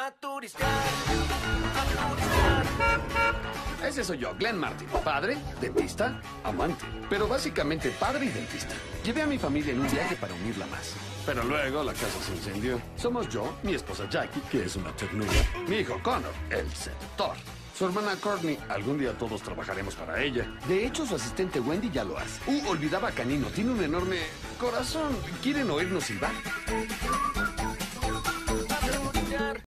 A turistear. Ese soy yo, Glenn Martin. Padre, dentista, amante. Pero básicamente padre y dentista. Llevé a mi familia en un viaje para unirla más. Pero luego la casa se incendió. Somos yo, mi esposa Jackie, que es una ternura, mi hijo Connor, el seductor. Su hermana Courtney, algún día todos trabajaremos para ella. De hecho, su asistente Wendy ya lo hace. Uh, olvidaba a Canino, tiene un enorme corazón. ¿Quieren oírnos silbar?